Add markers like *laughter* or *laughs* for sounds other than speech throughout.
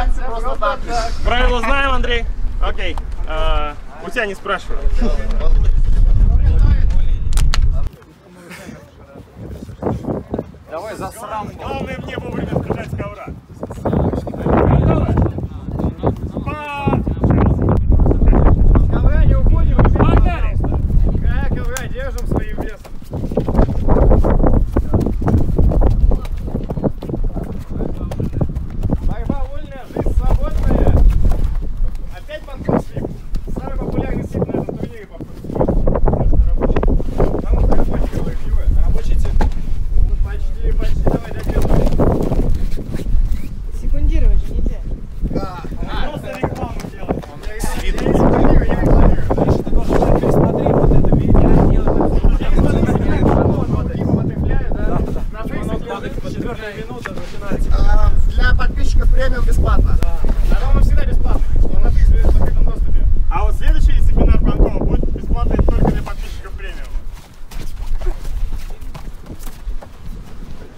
танцы просто так. Правила знаем, Андрей? Окей. А, у тебя не спрашиваю. Давай засрам. Главное мне вовремя сбежать с ковра. Ковра не уходим. Погнали! Края ковра держим своим весом.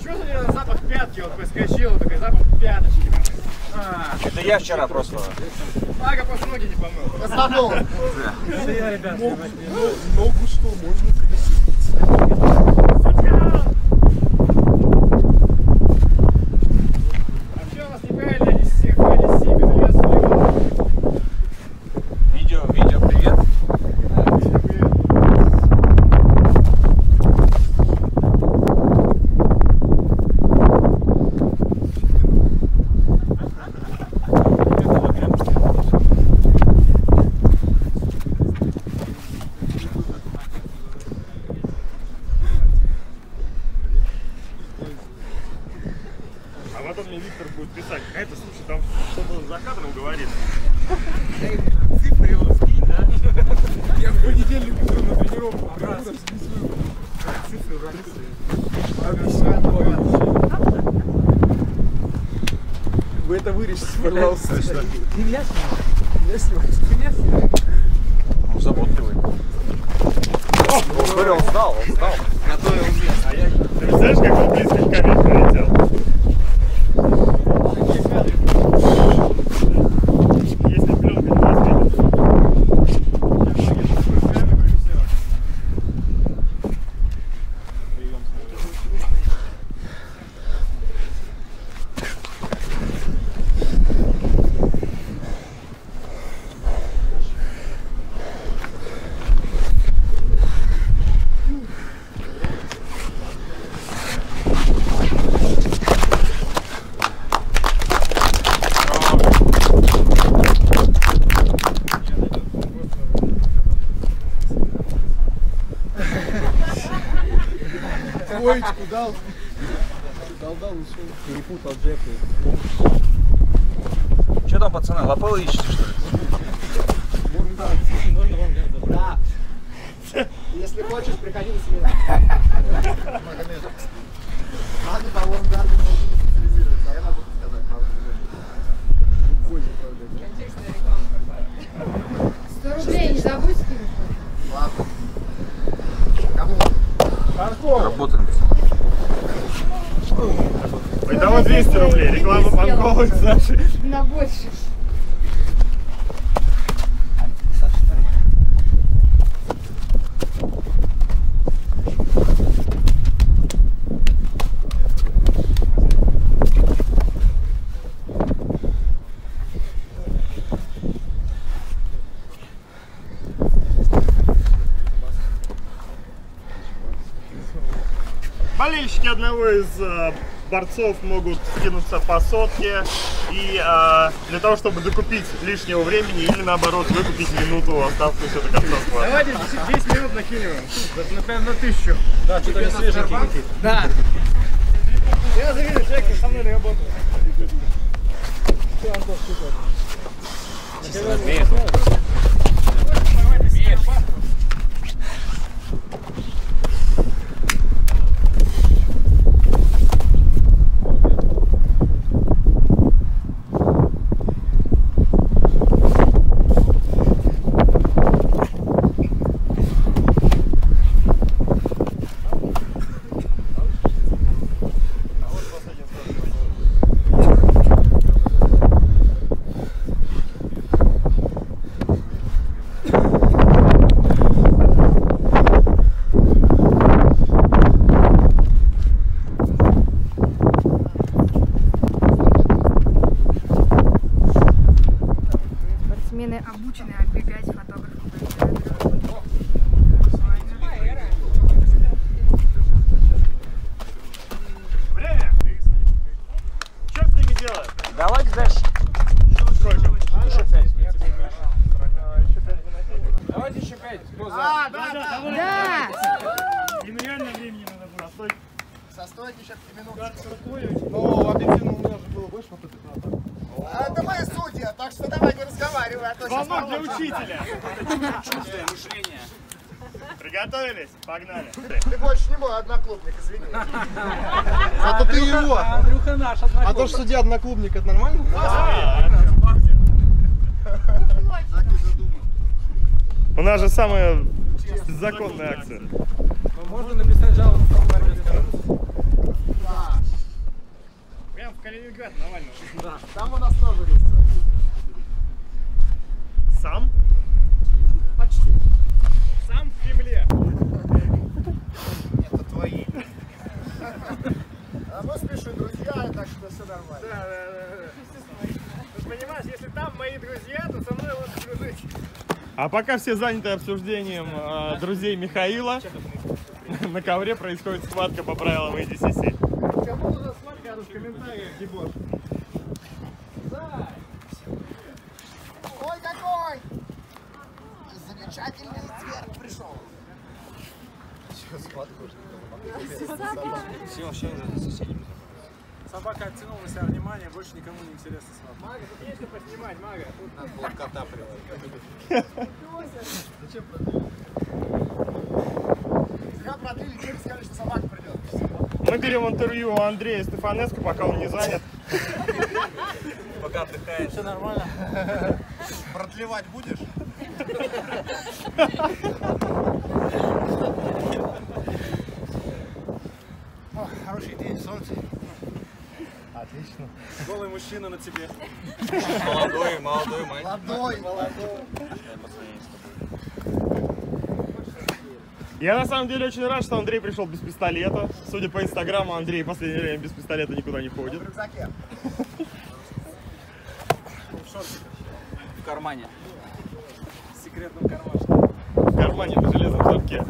Чего за меня запах пятки вот проскочил, такой запах пяточки. А, Это я вчера просто. Ага, просто ноги не помыл. Развернул. Ногу что, можно потом мне Виктор будет писать, а это, слушай, там что-то за кадром говорит. Я в понедельник утром на тренировку расписываю цифры в. Объясняю, говорю. Вы это вырежете, пожалуйста. Ты меня снимал? Я снимаю. Ты меня снимал? Он заботливый. Смотри, он сдал, он сдал. Ты представляешь, как он близко к камере прилетел? Если пленка не засветит. Двоечку дал. Дал, дал, ушел. Перепутал Джека. Что там, пацаны, лапелы ищете, что ли? Да. Если хочешь, приходи на семинар. Магомед. Надо по лонгарду Панкова, Саши. На больше. Болельщики одного из э, борцов могут скинуться по сотке. И а, для того, чтобы докупить лишнего времени или наоборот выкупить минуту оставшуюся до конца. Давайте 10 минут накинем. Например, на тысячу. Да, что-то не свеженький, Да. Я завидую человека, со мной работает. Все, Антон, супер. Чисто надмеет. Не разговаривай, а то Звонок для учителя. Чувствие мышления. Приготовились? Погнали. Ты больше не мой одноклубник, извини. Зато ты его. Андрюха наш А то, что судья одноклубник, это нормально? У нас же самая законная акция. Можно написать жалобу в Да. Прям в Калининград Навального. Там у нас тоже есть. свои. Сам? Почти. Сам в Кремле. Это твои. А мы спешим, друзья, так что все нормально. Да, да, да, да. Ты понимаешь, если там мои друзья, то со мной лучше дружить. А пока все заняты обсуждением э, друзей Михаила, *laughs* на ковре происходит схватка по правилам ADCC. Кому нужна смотря в комментариях, дебош? Ой, какой! Замечательный цвет пришел. Все, все уже за соседями. Собака оттянула на себя внимание, больше никому не интересно с вами. Надо было кота приводить. Зря продлили, теперь сказали, что собака придет. Мы берем интервью у Андрея Стефанеско, пока он не занят. Пока отдыхаешь. Все нормально? Продлевать будешь? *laughs* Отлично. Голый мужчина на тебе. Молодой, молодой мальчик. Молодой, молодой. Я на самом деле очень рад, что Андрей пришел без пистолета. Судя по инстаграму, Андрей в последнее время без пистолета никуда не ходит. В рюкзаке. В кармане. В секретном кармашке. В кармане на железном замке.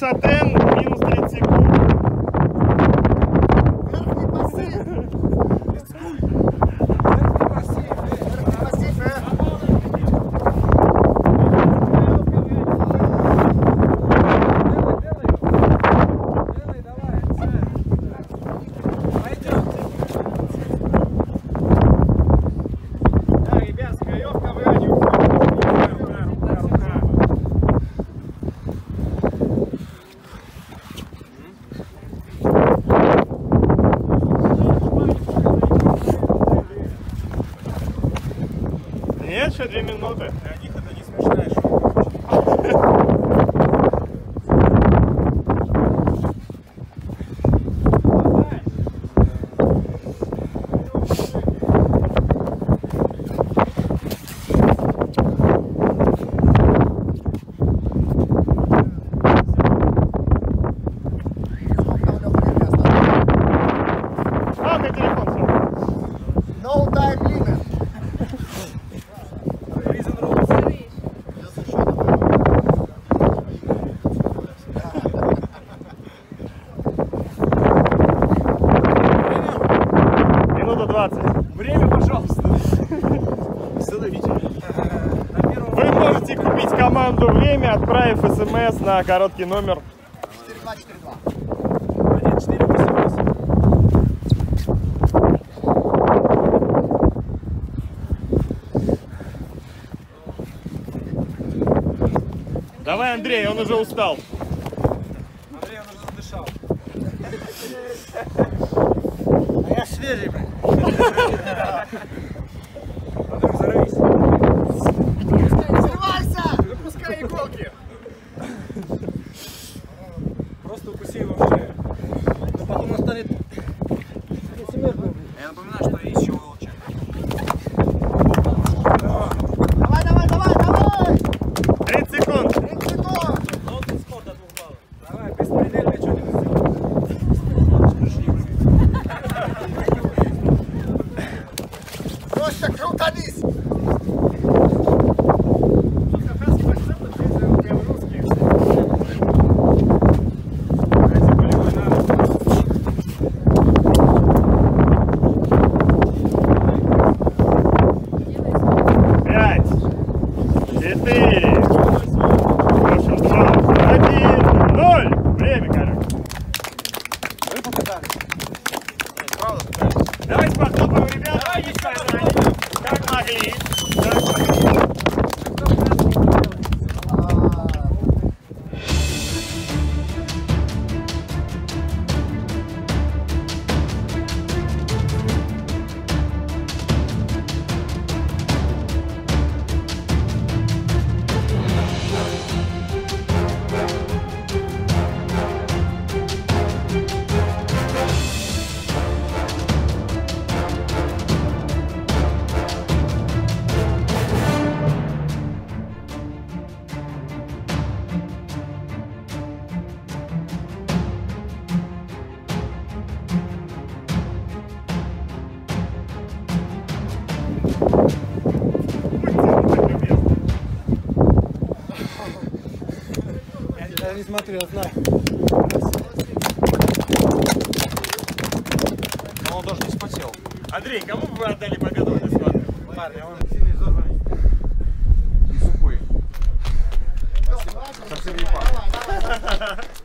Satã Еще две минуты. Для них это не смешная шутка. А, у меня телефон все. No time limit. Prison rules. Минута 20. Время, пожалуйста. Остановите. На первом Вы можете купить команду «Время», отправив смс на короткий номер 4242. 1, 4, 8, Давай, Андрей, он уже устал. Андрей, он уже задышал. А я свежий, блин. Не смотрел, знаю. Но он даже не спотел. Андрей, кому бы вы отдали победу в этой схватке? Парни, он сильно изорванный. И сухой. Как Сергей Павлович.